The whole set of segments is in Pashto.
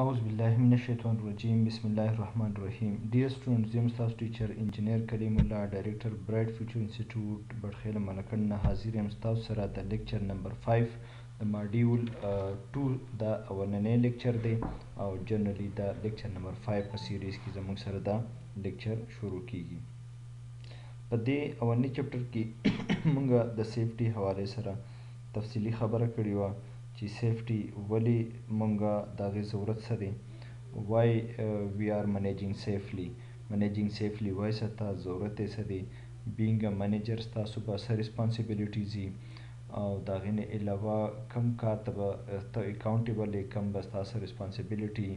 اعوذبالله من الشیطان الرجیم بسم الله الرحمن الرحیم ډیر سټوډنټس زه یم ستاسو ټیچر انجینر کلیم الله ډایریکټر برایټ فیوچر انسټیټیوټ بټخیل ملکن نه حاضر یم ستاسو سره د لیکچر نمبر 5 د ماډیول 2 دا اولنې لیکچر دی او جنرالی دا لیکچر نمبر 5 په سیریز کې زموږ سره دا لیکچر شروع کیږي په دې اولنې چپټر کې موږ د سیفټي حواله سره تفصیلی خبره کړی وه چی سیفټی ولی مونږ داغی ضورت څه دی وای وی ار منیجنګ سیفلی منیجنګ سیفلی وای څه ته ضورت دی څه دی بینګ ا منیجر ستاسو به څه ریسپانسیبلیټیز یی او داغی نه علاوه کوم کار ته به ته اکاونټیبل یی کوم به ستا څه ریسپانسیبلیټی یی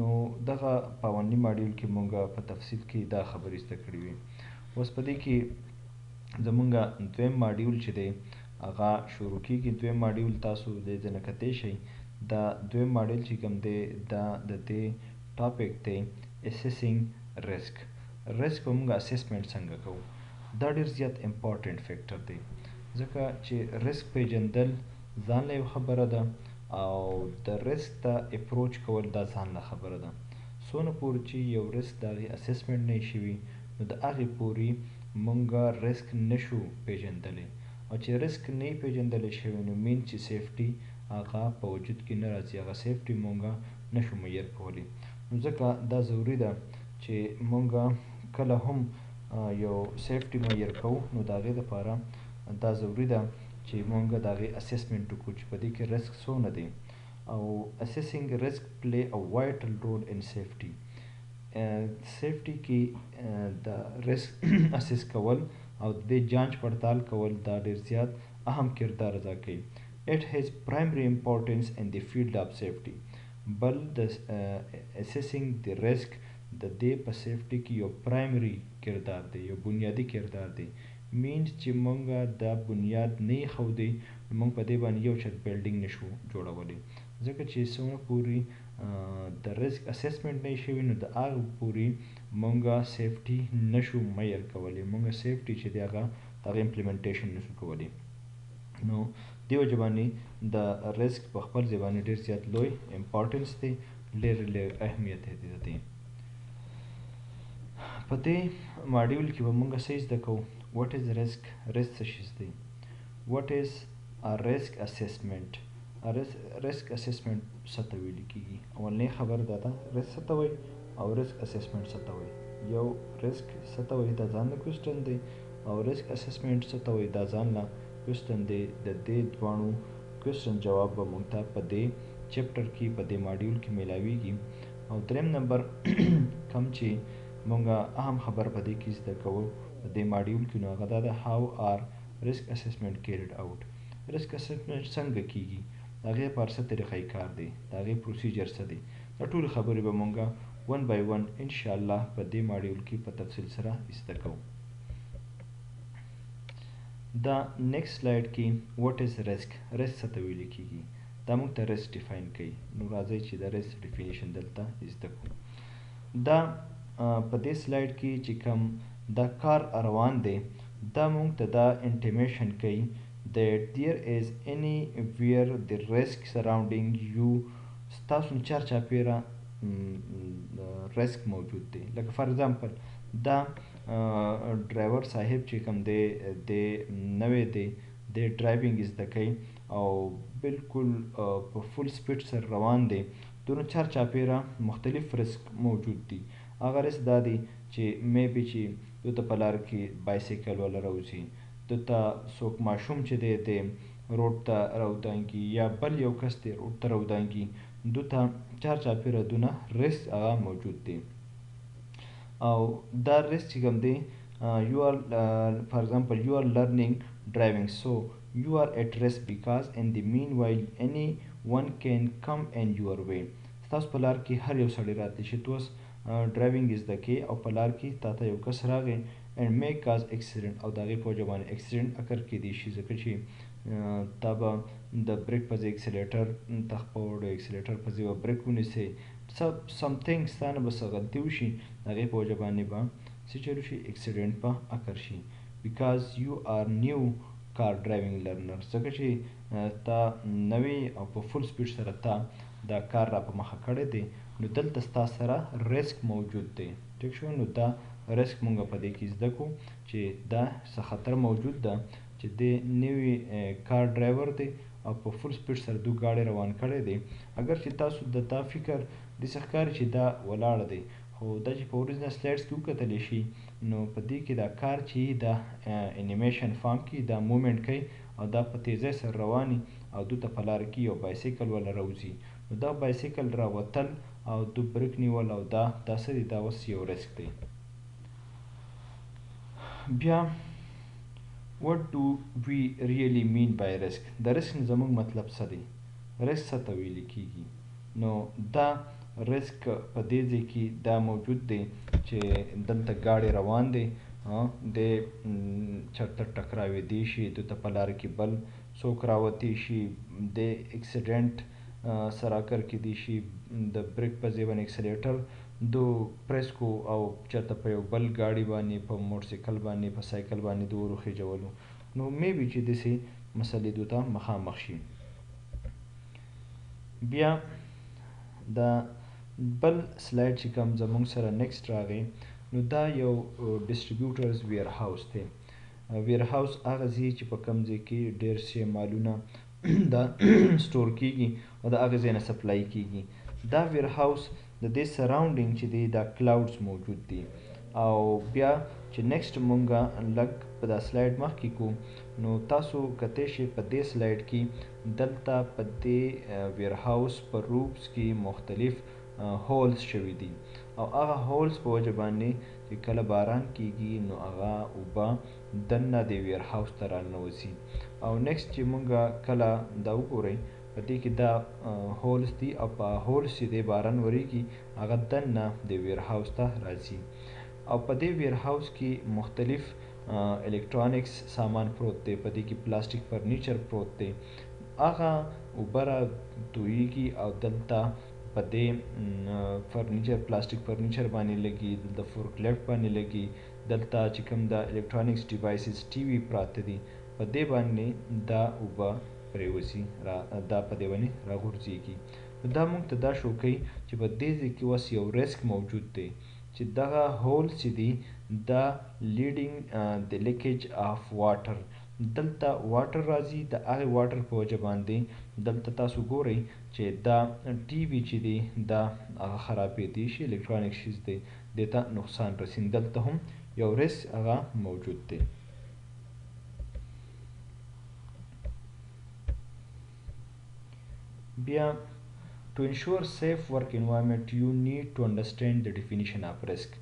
نو دغه پاونی ماډیول کی مونږ په تفصیل کی دا خبری زده کړی وی اوس پدی کی زمونږ دویم ماډیول چی دی هغه شروع کیږي دویم ماډیول تاسو دې ځنه کتې شئ دا دویم ماډیل چې کوم دی دا د دې ټاپک دی اسیسینګ ریسک ریسک به موږ اسیسمنټ څنګه کوو دا ډیر زیات امپورټنت فیکټر دی ځکه چې ریسک پیژندل ځان له یو خبره ده او د ریسک ته اپروچ کول دا ځان له خبره ده سونه پور چې یو ریسک داغي اسیسمنټ نه شي وي نو د هغه پوری مونږه ریسک نشو پیژندلې او چی رسک نی پیژندلی شوی نو مین چی سیفټی هغه په وجود کی نه راځی هغه سیفټی مونږ نشو معیر کولی نو ځکه دا ضروری ده چی مونږ کله هم یو سیفټی معیر کوو نو د هغی لپاره دا ضروری ده چی مونږ د هغی اسیسمنټ وکړو چی په دی کی رسک څونه دی او اسیسینګ رسک پلی او وایټل رول ان سیفټی سیفټي کې د ریسک اسیس کول او د دې جانچ پړتال کول دا ډیر زیات اهم کردار ادا کوي. اټ هیز پرایمري امپورټنس ان دي فیلډ اف سیفټي بل د اسیسنګ دي ریسک د دې په سیفټي کې یو پرایمري کردار دی یو بنیادي کردار دی مینځ چې مونږ دا بنیاد نه ایښودی نو مونږ په دې باندې یو چت بیلډنګ نشو جوړولی ځکه چې څونه پوري د رسک اسسمنټ نه شوی نو د هغه پوری مونږه سیفټی نشو میر کولی مونږه سیفټی چې دی هغه هغه امپلیمنټیشن نشو کولی نو دیو جبانی د رسک په خپل ځبانی ډیر زیات لوی امپورټنس دی ډیر لوی اهمیت دی د دې په دې ماډیول کې به مونږه سیز د کو واټ از رسک رسک څه شي دی واټ از ا رسک اسسمنټ رسک اسسمنټ څه ته ویل کیږي؟ اولنۍ خبره دا ده رسک څه ته وایي او رسک اسسمنټ څه ته وایي؟ یو رسک څه ته وایي دا ځانله کویسټن دی او رسک اسسمنټ څه ته وایي دا ځانله کویسټن دی ددې دواړو کویسټن جواب به موږ ته په دې چپټر کې په دې ماډیول کې میلاویږي او دریم نمبر کوم چې موږ اهم خبر په دې کې زده کوو په دې ماډیول کې نو هغه دا ده هاو آر رسک اسسمنټ کیریډ اوټ رسک اسسمنټ څنګه کیږي د هغې پر څه طریقه کار دی، د هغې پروسیجر څه دی، دا ټولې خبرې به مونږ ون بای ون ان شاء الله په دې ماډیول کې په تفصیل سره زده کوو. دا نیکسټ سلایډ کې وټ از ریسک، ریسک څه ته ویل کیږي، دا مونږ ته ریسک ډیفاین کوي، نو راځئ چې د ریسک ډیفینیشن دلته زده کړو. دا په دې سلایډ کې چې کوم دا کار روان دی دا مونږ ته دا انټیمیشن کوي that there is any where the risk surrounding you ستاسو چار چاپیره ریسک موجود دی لکه فار ایگزامپل دا ډرایور صاحب چې کوم دی د نوې دی د ډرایوینګ زده کوي او بالکل په فول سپیډ سره روان دی دونو چار چاپیره مختلف ریسک موجود دي هغه ریسک دا دی چې مې بي چې دوی ته په لار کې بایسیکل ولا راوځي د ته څوک ماشوم چې دی ته روډ ته راودانګي یا بل یو کس ته روډ ته راودانګي دو ته چار چاپیره دونه ریس هغه موجود دی او دا ریس چې کوم دی یو ار فار ایگزامپل یو ار لرنینګ ډرایوینګ سو یو ار ایټ ریس بیکاز ان دی مین وایل اینی ون کین کم ان یو ار وی تاسو په لار کې هر یو سړی راتلی شي توس ډرایوینګ یې زده کې او په لار کې تاته یو کس راغی and may cause accident او د هغې په وجه باندې اکسیډنټ اکر کېدی شي ځکه چې تا به د بریک په ځای اکسیلیټر ته خپه وړی اکسیلیټر په ځای به بریک ونیسئ څه سمثینګ ستا نه به څه غلطي وشي د هغې په وجه باندې به څه چل وشي اکسیډنټ به اکر شي بیکاز یو آر نیو کار ډرایوینګ لرنر ځکه چې تا نوې او په فل سپیډ سره تا دا کار را په مخه کړی دی نو دلته ستا سره ریسک موجود دی ټیک شو نو دا ریسک مونږ په دې کې زده کو چې دا څه خطر موجود ده چې دې نوی کار ډرایور دی او په فول سپیډ سره دو ګاډی روان کړی دی اگر چې تاسو د دا فکر دې څه ښکاري چې دا ولاړ دی خو دا چې په اوریجنل سلایډز کې وکتلی شي نو په دې کې دا کار چې دا انیمیشن فارم کې دا مومنټ کوي او دا په تیزی سره رواني او دوته په لار کې یو بایسیکل ولا روزي نو دا بایسیکل را وتل او دو بریک نیول او دا دا څه دی دا اوس یو ریسک دی بیا وټ ډو وی ریلی مین بای ریسک د ریسک نه زموږ مطلب څه دی ریسک څه ته ویل کیږي نو دا ریسک په دې ځای کې دا موجود دی چې دلته ګاډی روان دی د چرته ټکراوې دی شي د ته په لار کې بل څوک راوتی شی د اکسیډنټ سرا کر کیدی شی د بریک په ځای باندی اکسلیټر دو پریس کو او چرته په یو بل ګاډی باندی په موټرسیکل باندی په سایکل باندی دو ور وخیجولو نو می بی چی دسی مسلی دو ته مخامخ شی بیا دا بل سلایډ چی کوم زمونږ سره نیکسټ راغی نو دا یو ډیسټریبیوټرز ویر هاوس دی. ویر هاوس هغه ځای چې په کم ځای کې ډیر سه مالونه دا سټور کیږي او دا هغه ځای نه سپلای کیږي دا ویر هاوس د دې سراونډینګ چې دی دا کلاودز موجود دي او بیا چې نیکسټ مونږه لګ په دا سلایډ مخ کې کو نو تاسو کته شي په دې سلایډ کې دلته په دې ویر هاوس په روپس کې مختلف هولز شوي دي او هغه هولز په وجه باندې چې کله باران کیږي نو هغه اوبه دننه دې ویر هاوس ته راننوځي او نیکسټ چې مونږ کله دا وګورئ په دې کې دا هولز دي او په هولز چې دې باران وریږي هغه دننه دې ویر هاوس ته راځي او په دې ویر هاوس کې مختلف الکترونکس سامان پروت دی په دې کې پلاستیک فرنیچر پروت دی هغه اوبه را تویږي او دلته په دې فرنیچر پلاستیک فرنیچر باندې لګي دلته فورک لیفټ باندې لګي دلته چې کوم دا الکترونیکس ډیوایسز ټي وي پراته دي په دې باندې دا وبه پریوزي را دا په دې باندې راغورځيږي نو دا موږ ته دا شو کوي چې په دې ځای کې اوس یو ریسک موجود دی چې دغه هول چې دی دا لیډینګ د لیکیج اف واټر دلته واټر راځي د هغه واټر په وجه باندې دلته تاسو ګورئ چی دا ټی وی چی دی دا هغه خرابیدی شی الکترانیک شیز دی دی ته نقصان رسین دلته هم یو ریس هغه موجود دی. بیا To ensure safe work environment you need to understand the definition of risk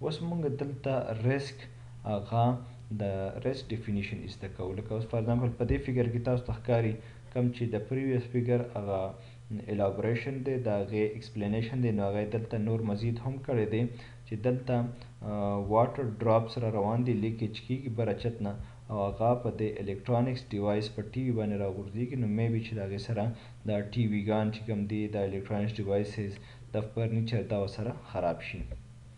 اوس موږ دلته ریسک هغه د ریسک ډیفینیشن ایسته کوو لکه اوس فار ایگزامپل په دې فیګر کې تاسو ته ښکاري کوم چی د پریویس فیګر هغه الاوبریشن دی د هغه ایکسپلینیشن دی نو هغه یې دلته نور مزید هم کړی دی چی دلته واټر ډراپ سره روان دی لیکیج کیږي بره چت نه او هغه په دی الیکټرانکس ډیوایس په ټی وی باندې راغورځیږي نو میبی چی د هغه سره دا ټی وی ګان چی کوم دی دا الیکټرانکس ډیوایسز دا فرنیچر دا ورسره خراب شي.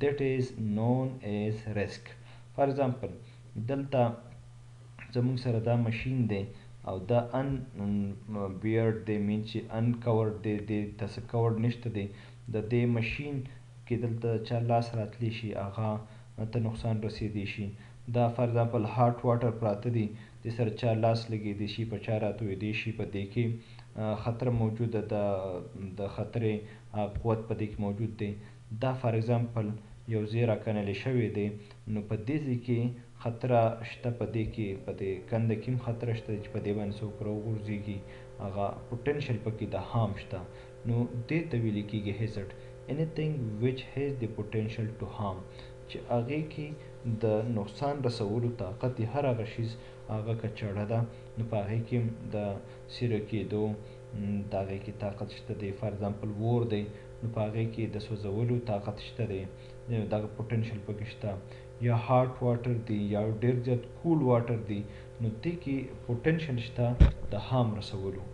That is known as risk. For example دلته زموږ سره دا ماشین دی او دا ان بیرډ دی مین چې ان کورډ دی دی تاسو کورډ نشته دی د دې ماشین کې دلته چا لاس راتلی شي هغه ته نقصان رسیدي شي دا فار ایگزامپل هاټ واټر پراته دي د سر چا لاس لګي دي شي په چا راتوي دي شي په دې کې خطر موجود ده د خطرې قوت په دې کې موجود دی دا فار اګزامپل یو ځې را کنلې شوې دې نو په دې ځې کې خطره شته په دې کې په دې کنده کې هم خطره شته دې چې په دې باندې څوک را وغورځیږي هغه پوټنشل په کې د هام شته نو دې ته ویلې کیږي هیزرډ اني تینګ ویچ هیز دې پوټنشل ټو هام چې هغې کې د نقصان رسولو طاقت یې هر هغه شیز هغه که چړه ده نو په هغې کې هم د سیره کیدو د هغې کې طاقت شته دی فار ایگزامپل وور دی نو په هغې کې د سوځولو طاقت شته دی یعنی دغه پوټنشل پکې شته یا هارټ واټر دی یا ډیر زیات کول واټر دی نو دې کې پوټنشل شته د هام رسولو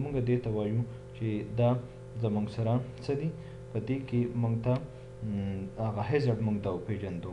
موږ دې ته وایو چې دا زمونږ سره څه دي په دې کې موږ ته هغه هیزرډ موږ دا وپیژندو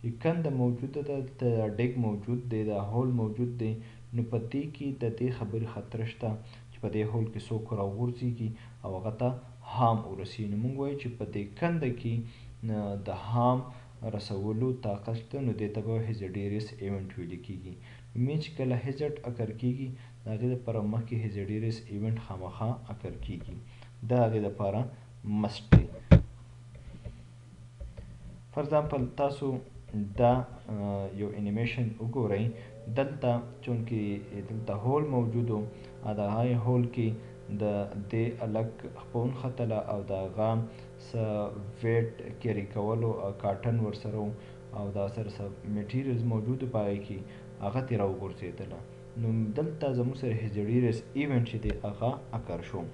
چی کنده موجوده ده دلته دا ډیګ موجود دی دا هول موجود دی نو په دی کی د دی خبری خطر شته چی په دی هول کی څوک را وغورځیږی او هغه ته هام ورسی نو موږ وایو چی په دی کنده کی د هام رسولو طاقت شته نو دی ته به هیزیډیریس ایونټ ویلی کیږی نو می چی کله هیزیډ اکر کیږی د هغی لپاره مخکی هیزیډیریس ایونټ خامخا اکر کیږی دا هغی لپاره مسټ دی. فار ایگزامپل تاسو دا یو انیمیشن وګورئ دلته چونکی دلته هول موجودو دا هاي هول کې د دې الګ خپون ختله او دا غا س ویټ کیری کولو او کاټن ورسره او دا سره سب میټیریلز موجودو پای کې هغه تیر وګرځیدله نو دلته زموږ سره هزړی ریس ایونت چې دی هغه اکر شو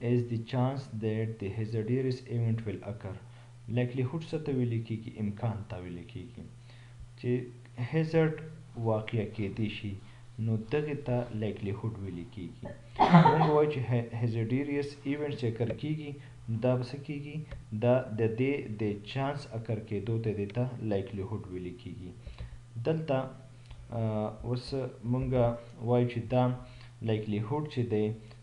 As the chance that the hazardious event will occur Likelihood څه ته ویل کېږي؟ امکان ته ویل کېږي چې هزارډ واقع کېدی شي نو دغه ته Likelihood ویل کېږي موږ وایو چې هزارډیریس ایونټ چې اکر کېږي دا به څه کېږي دا د دې د چانس اکر کېدو ته دې ته Likelihood ویل کېږي دلته اوس موږ وایو چې دا Likelihood چې دی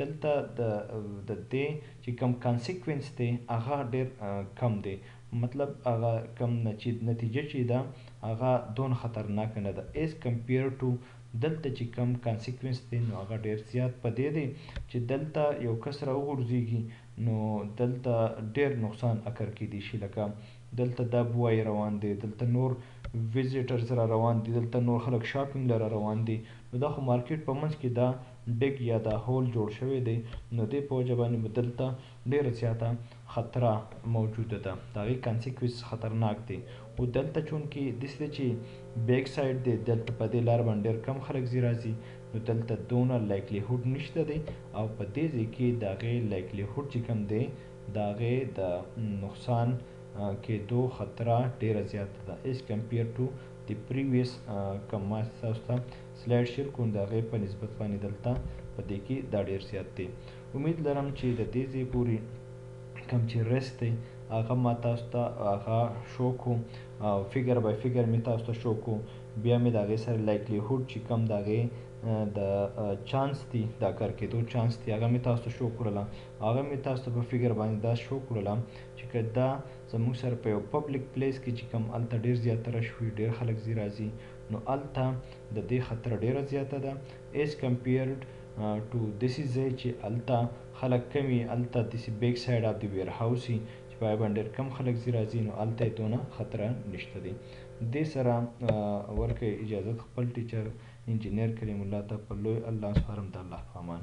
دلته د د دې چې کم کانسیکوینس دی هغه ډیر کم دی مطلب هغه کم نتیجه چې ده هغه دون خطرناک نه ده ایز کمپیر ټو دلته چې کم کانسیکوینس دی نو هغه ډیر زیات په دې دی چې دلته یو کس را وغورځیږي نو دلته ډیر نقصان اکر کیدی شي لکه دلته دا بوای روان دی دلته نور ویزیټرز را روان دي دلته نور خلک شاپینګ لره روان دي نو دا خو مارکیټ په منځ کې دا ډګ یا دا هول جوړ شوی دی نو دی په وجه باندی به دلته ډیره زیاته خطره موجوده ده د هغی کانسیکویس خطرناک دی او دلته چونکی دسی ده چی بیک سایډ دی دلته په دی لار باندی ډیر کم خلک ځی راځی نو دلته دونه لایکلی هوډ نشته دی او په دی ځای کی د هغی لایکلی هوډ چی کم دی د هغی د نقصان کیدو خطره ډیره زیاته ده ایز کمپیر ټو دی پریویس کوم ما تاسو ته سلايډ شير کوم د هغې په نسبت باندې دلته په دې کې دا ډير زيات دی امید لرم چې د دې ځای پورې کوم چې رست دی هغه ما تاسو ته هغه شو کو او فګر بای فګر می تاسو ته شو کو بیا می دا غي سره لایکلیهود چې کم دا غي د چانس دی دا کار کېدو چانس دی هغه می تاسو ته شو کړل هغه می تاسو ته په فګر باندې دا شو کړل چې کدا زموږ سره په یو پبلک پلیس کې چې کم الته ډیر زیات رش وي ډیر خلک زی راځي نو هلته د دې خطر ډیره زیاته ده ایز کمپیرډ ټو دسی ځای چې هلته خلک کم وي هلته دسی بیک سایډ اف دی ویر هاوس وي چې په هغې باندې ډېر کم خلک ځي راځي نو هلته یې دونه خطر نشته دی دې سره ورکه اجازت خپل ټیچر انجینر کریم الله ته په لوی الله سپارم د الله په امان